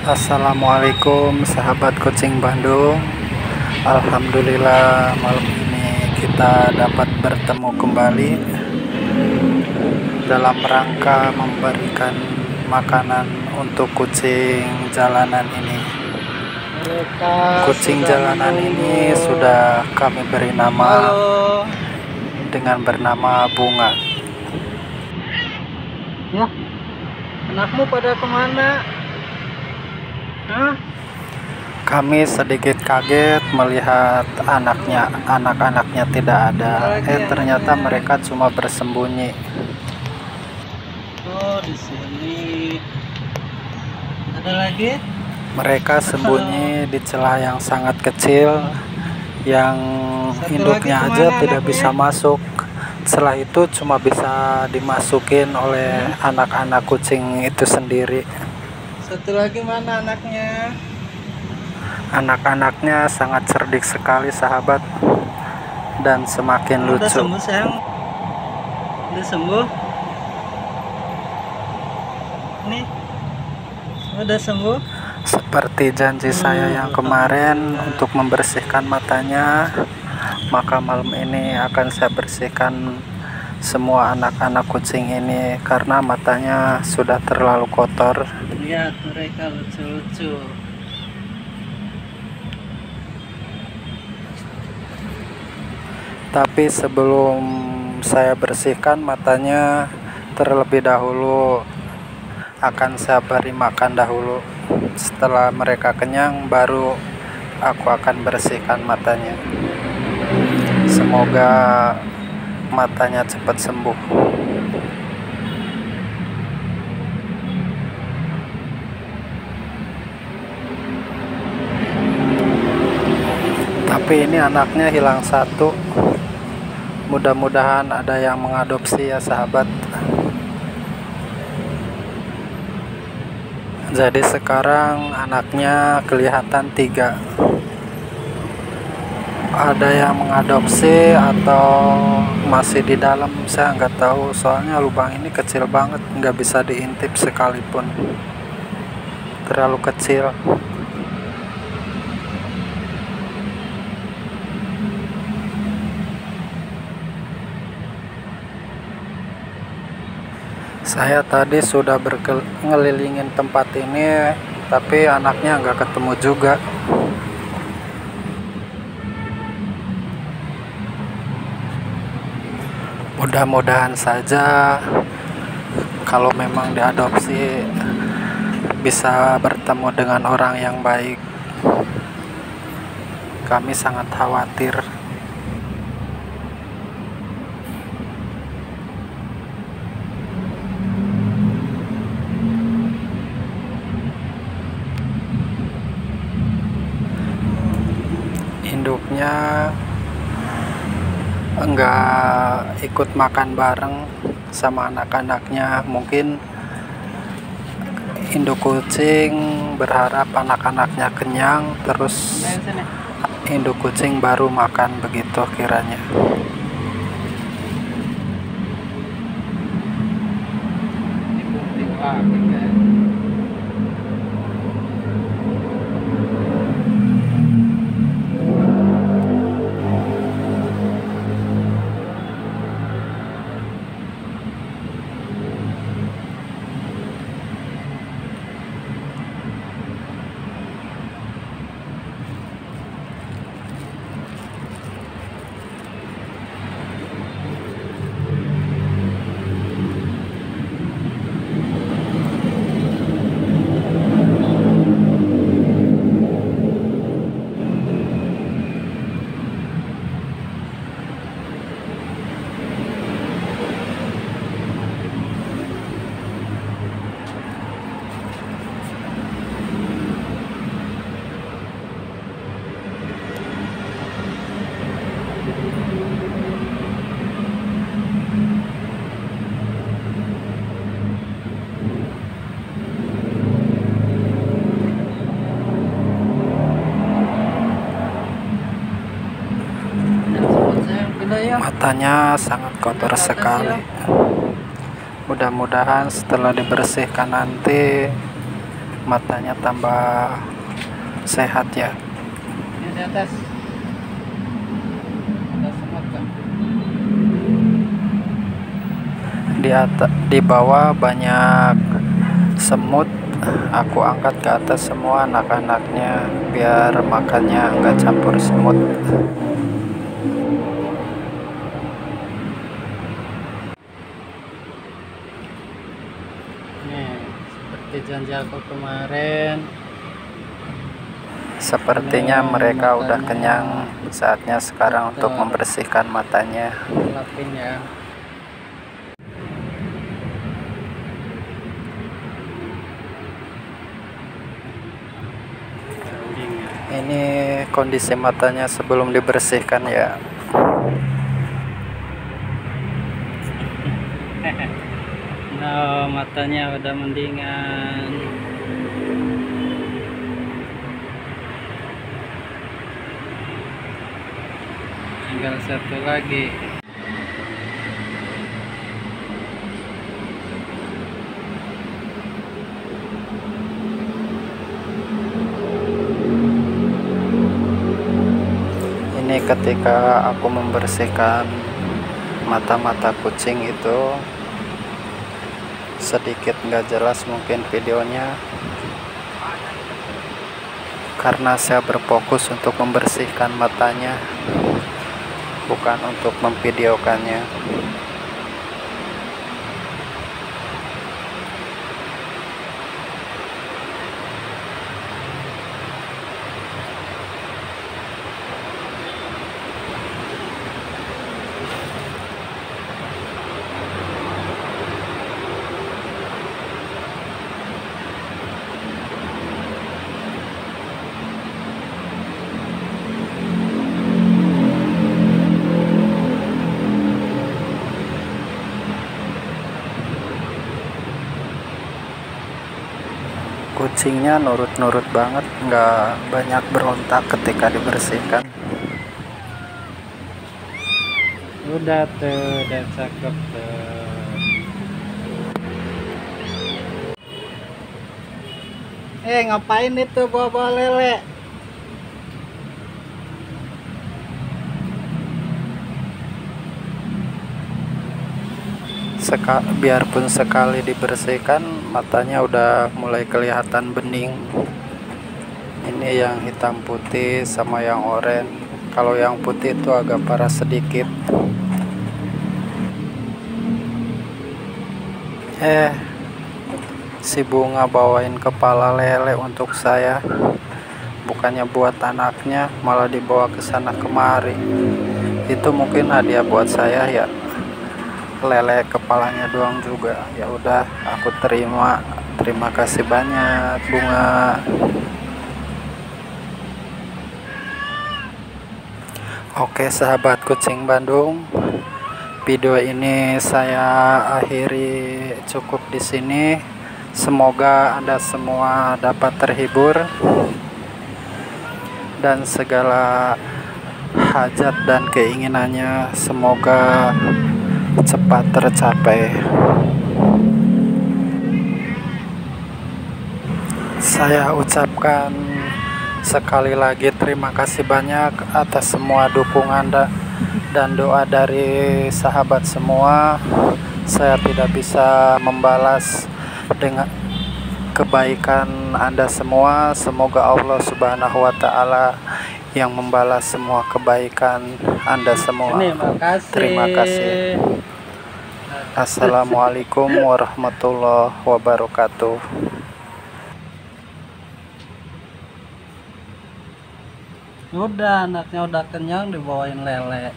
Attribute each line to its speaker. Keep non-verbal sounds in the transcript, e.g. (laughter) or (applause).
Speaker 1: Assalamualaikum sahabat kucing Bandung Alhamdulillah malam ini kita dapat bertemu kembali dalam rangka memberikan makanan untuk kucing jalanan ini kucing jalanan ini sudah kami beri nama dengan bernama Bunga
Speaker 2: Ya. Anakmu pada ke mana?
Speaker 1: Kami sedikit kaget melihat anaknya. Anak-anaknya tidak ada. Eh ternyata mereka cuma bersembunyi.
Speaker 2: Oh, di sini. Ada lagi?
Speaker 1: mereka sembunyi di celah yang sangat kecil yang
Speaker 2: Satu
Speaker 1: induknya aja tidak bisa masuk. Celah itu cuma bisa dimasukin oleh anak-anak kucing itu sendiri
Speaker 2: Satu lagi mana anaknya?
Speaker 1: anak-anaknya sangat cerdik sekali sahabat dan semakin
Speaker 2: Udah
Speaker 1: lucu
Speaker 2: sembuh sayang? Udah sembuh? Nih. Udah sembuh?
Speaker 1: Seperti janji saya yang kemarin untuk membersihkan matanya, maka malam ini akan saya bersihkan semua anak-anak kucing ini karena matanya sudah terlalu kotor.
Speaker 2: Lihat mereka lucu-lucu.
Speaker 1: Tapi sebelum saya bersihkan matanya, terlebih dahulu akan saya beri makan dahulu. Setelah mereka kenyang, baru aku akan bersihkan matanya. Semoga matanya cepat sembuh. Tapi ini anaknya hilang satu. Mudah-mudahan ada yang mengadopsi ya sahabat. Jadi sekarang anaknya kelihatan tiga. Ada yang mengadopsi atau masih di dalam saya nggak tahu. Soalnya lubang ini kecil banget, nggak bisa diintip sekalipun. Terlalu kecil. Saya tadi sudah berkelilingin tempat ini, tapi anaknya nggak ketemu juga. Mudah-mudahan saja kalau memang diadopsi bisa bertemu dengan orang yang baik. Kami sangat khawatir. induknya enggak ikut makan bareng sama anak-anaknya. Mungkin induk kucing berharap anak-anaknya kenyang terus induk kucing baru makan begitu kiranya.
Speaker 2: Bukti kan. ya
Speaker 1: matanya sangat kotor sekali mudah-mudahan setelah dibersihkan nanti matanya tambah sehat ya
Speaker 2: di atas.
Speaker 1: Di bawah banyak semut aku angkat ke atas semua anak-anaknya biar makannya nggak campur semut
Speaker 2: Nih, seperti janji aku kemarin.
Speaker 1: sepertinya mereka udah
Speaker 2: matanya.
Speaker 1: kenyang saatnya sekarang untuk membersihkan matanya
Speaker 2: Lapin ya.
Speaker 1: Ini kondisi matanya sebelum dibersihkan ya (laughs)
Speaker 2: Nah, matanya udah mendingan. Tinggal satu lagi.
Speaker 1: ini ketika aku membersihkan mata-mata kucing itu sedikit nggak jelas mungkin videonya. Karena saya berfokus untuk membersihkan matanya bukan untuk memvideokannya kucingnya nurut-nurut banget nggak banyak berontak ketika dibersihkan
Speaker 2: Udah tuh, udah cakep tuh. Eh, ngapain itu bawa-bawa lele?
Speaker 1: Seka, biarpun sekali dibersihkan matanya udah mulai kelihatan bening. Ini yang hitam putih sama yang oranye. Kalau yang putih itu agak parah sedikit. Eh si bunga bawain kepala lele untuk saya. Bukannya buat anaknya malah dibawa ke sana kemari. Itu mungkin hadiah buat saya ya lele kepalanya doang juga. Ya udah aku terima. Terima kasih banyak bunga. Oke sahabat kucing Bandung video ini saya akhiri cukup di sini. Semoga anda semua dapat terhibur dan segala hajat dan keinginannya. Semoga cepat tercapai. Saya ucapkan sekali lagi terima kasih banyak atas semua dukungan da- dan doa dari sahabat semua. Saya tidak bisa membalas dengan kebaikan Anda semua. Semoga Allah Subhanahu wa taala yang membalas semua kebaikan Anda semua. Terima kasih. Assalamualaikum warahmatullahi wabarakatuh.
Speaker 2: Udah, anaknya udah kenyang dibawain lele.